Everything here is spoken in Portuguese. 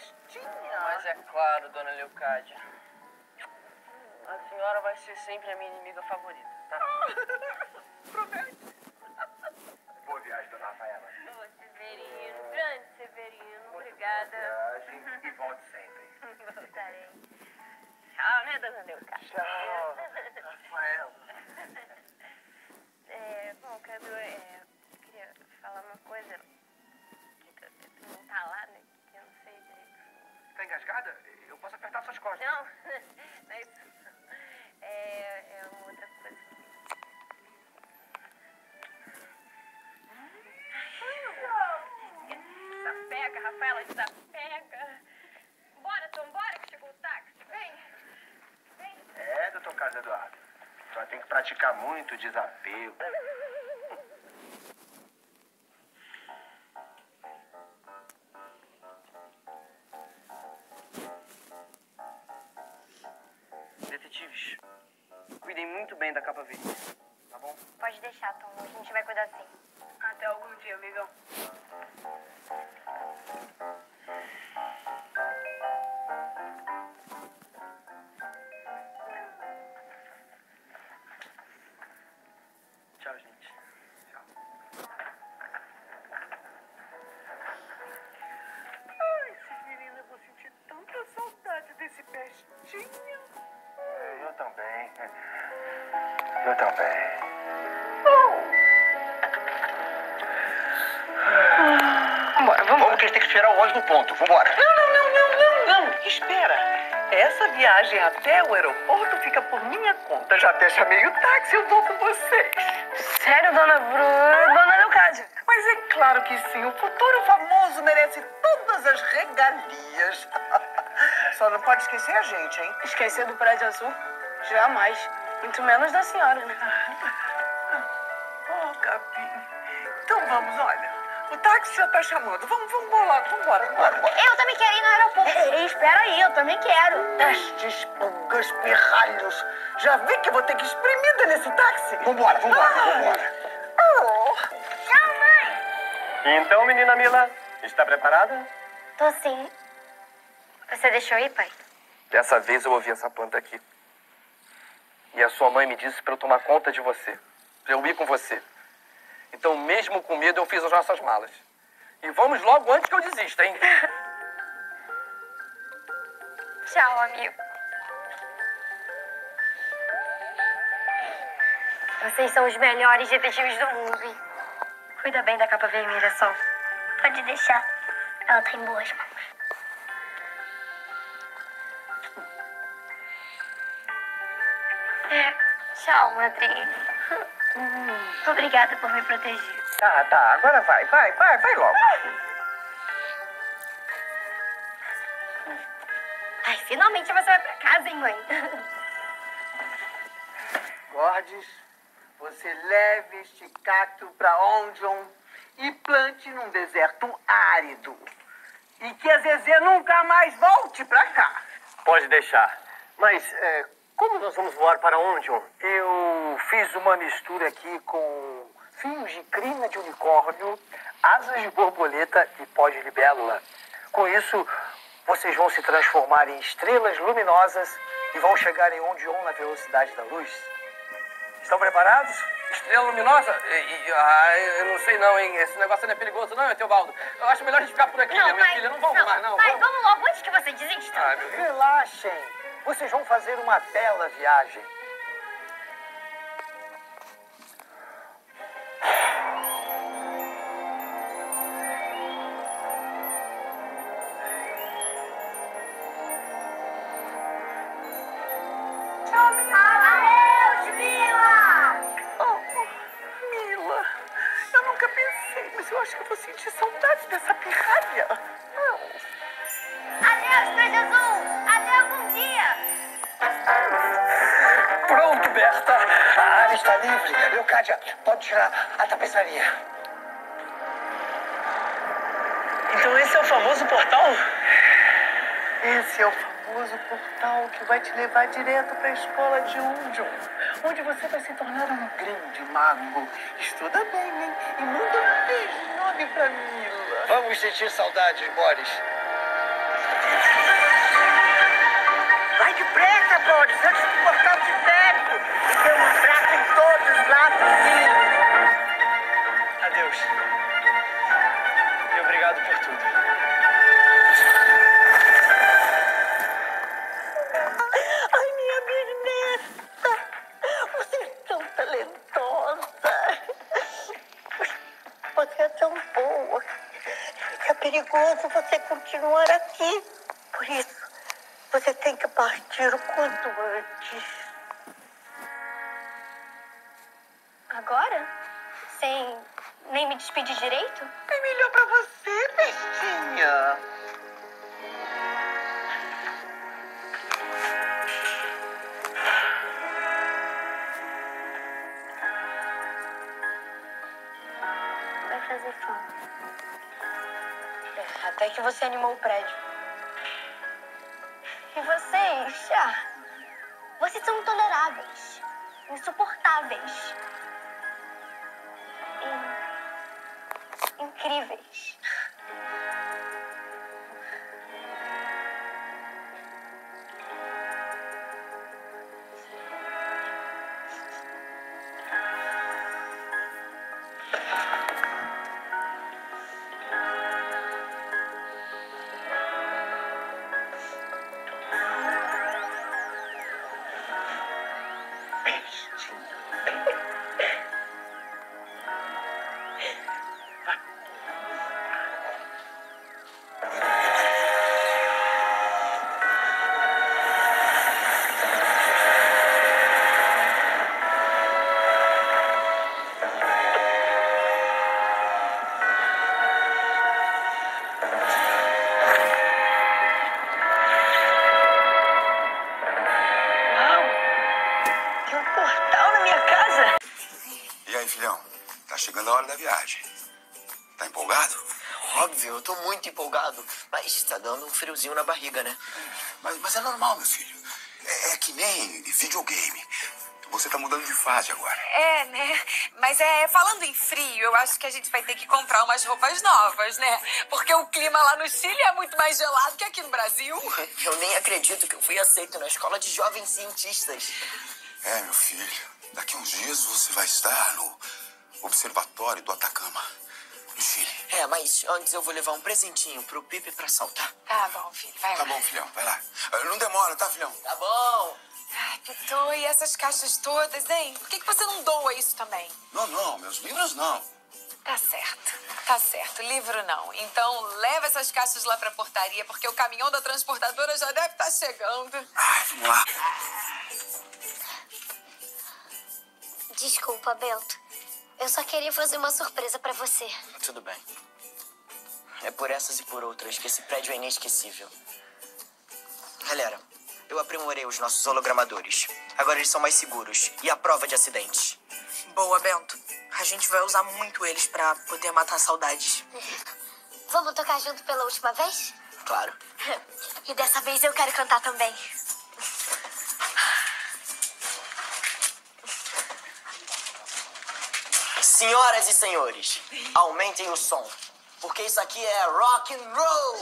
festinha. Mas é claro, dona Leocádia. A senhora vai ser sempre a minha inimiga favorita, tá? Promete. Boa viagem, dona Rafaela. Ô, Severino, grande Severino, obrigada. Viagem e volte sempre. Voltarei. Tchau, né, dona Leocádia? Tchau, Rafaela. É, bom, Cadu, é, eu queria falar uma coisa. Que tu, tu não tá lá, né? Que eu não sei direito. Tá engasgada? Eu posso apertar suas costas. Não, não é isso. É, é uma outra coisa. Desapega, Rafaela, desapega. Bora, Tom, bora que chegou o táxi. Vem. Vem. É, doutor Carlos Eduardo. Só tem que praticar muito desapego. Cuidem muito bem da capa verde, tá bom? Pode deixar, Tom. A gente vai cuidar sim. Até algum dia, amigão. Eu também. Vambora, vamos. Vamos que a gente tem que esperar o ônibus no ponto. Vambora. Não, não, não, não, não, não. Espera. Essa viagem até o aeroporto fica por minha conta. Já até chamei o táxi, eu vou com vocês. Sério, dona Bru... Dona Leocádia. Mas é claro que sim, o futuro famoso merece todas as regalias. Só não pode esquecer a gente, hein? Esquecer do prédio azul? Jamais. Muito menos da senhora, né? Oh, Capim. Então vamos, olha. O táxi já tá chamando. Vamos, vamos embora, vamos embora, vamos embora. Eu também quero ir no aeroporto. Ei, espera aí, eu também quero. Estes pulgas pirralhos. Já vi que vou ter que espremida nesse táxi. Vambora, vambora, vambora. Oh. Tchau, mãe. Então, menina Mila, está preparada? Tô sim. Você deixou ir, pai? Dessa vez eu ouvi essa planta aqui. E a sua mãe me disse para eu tomar conta de você. Pra eu ir com você. Então, mesmo com medo, eu fiz as nossas malas. E vamos logo antes que eu desista, hein? Tchau, amigo. Vocês são os melhores detetives do mundo, hein? Cuida bem da capa vermelha, Sol. Pode deixar. Ela tá em boas mãos. Tchau, madrinha. Obrigada por me proteger. Tá, tá. Agora vai, vai, vai, vai logo. Ai, finalmente você vai pra casa, hein, mãe? Gordes, você leve este cacto para Ondion e plante num deserto árido. E que a Zezé nunca mais volte pra cá. Pode deixar. Mas é, como nós vamos voar para onde? ó? Eu fiz uma mistura aqui com fios de crina de unicórnio, asas de borboleta e pó de libélula. Com isso, vocês vão se transformar em estrelas luminosas e vão chegar em Ondion na velocidade da luz. Estão preparados? Estrela luminosa? E- e- ah, eu não sei não, hein? Esse negócio não é perigoso, não, Teobaldo. Eu acho melhor a gente ficar por aqui, né, minha filha? Não vamos mais, não. Pai, vamos. vamos logo antes que você desista. Ah. Relaxem. Vocês vão fazer uma bela viagem. Adeus, Mila! Oh, Mila, eu nunca pensei, mas eu acho que eu vou sentir saudade dessa pirralha. Adeus, Peixe Azul! Dia! Pronto, Berta. A área está livre. Leocádia, pode tirar a tapeçaria. Então esse é o famoso portal? Esse é o famoso portal que vai te levar direto para a escola de Undion, onde você vai se tornar um grande mago. Estuda bem, hein? E manda um beijo enorme pra Mila. Vamos sentir saudades, Boris. Todos. Eu te cortar de teto. Demonstrar com todos lá e... Adeus. E obrigado por tudo. Ai, minha Bernesta, você é tão talentosa. Você é tão boa. É perigoso você continuar aqui. Por isso, você tem que partir o quanto antes. Agora? Sem nem me despedir direito? É melhor pra você, bestinha. Vai fazer fome. É, Até que você animou o prédio. E vocês? Ah, vocês são intoleráveis, insuportáveis, in- incríveis. Chegando a hora da viagem. Tá empolgado? Óbvio, eu tô muito empolgado. Mas tá dando um friozinho na barriga, né? Mas, mas é normal, meu filho. É, é que nem videogame. Você tá mudando de fase agora. É, né? Mas é, falando em frio, eu acho que a gente vai ter que comprar umas roupas novas, né? Porque o clima lá no Chile é muito mais gelado que aqui no Brasil. Eu nem acredito que eu fui aceito na escola de jovens cientistas. É, meu filho. Daqui uns dias você vai estar no Observatório do Atacama, no Chile. É, mas antes eu vou levar um presentinho pro Pipe pra saltar. Tá bom, filho, vai Tá lá. bom, filhão. Vai lá. Ah, Não demora, tá, filhão? Tá bom. Ai, Pitô, e essas caixas todas, hein? Por que, que você não doa isso também? Não, não. Meus livros não. Tá certo, tá certo. Livro não. Então leva essas caixas lá pra portaria, porque o caminhão da transportadora já deve estar chegando. Ai, vamos lá. Desculpa, Bento. Eu só queria fazer uma surpresa pra você. Tudo bem. É por essas e por outras que esse prédio é inesquecível. Galera, eu aprimorei os nossos hologramadores. Agora eles são mais seguros e à prova de acidentes. Boa, Bento. A gente vai usar muito eles pra poder matar saudades. Vamos tocar junto pela última vez? Claro. E dessa vez eu quero cantar também. Senhoras e senhores, aumentem o som, porque isso aqui é rock and roll.